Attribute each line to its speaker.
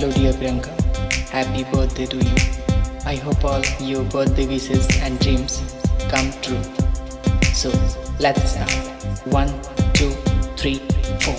Speaker 1: Hello, dear Priyanka. Happy birthday to you. I hope all your birthday wishes and dreams come true. So, let's start. One, two, three, four.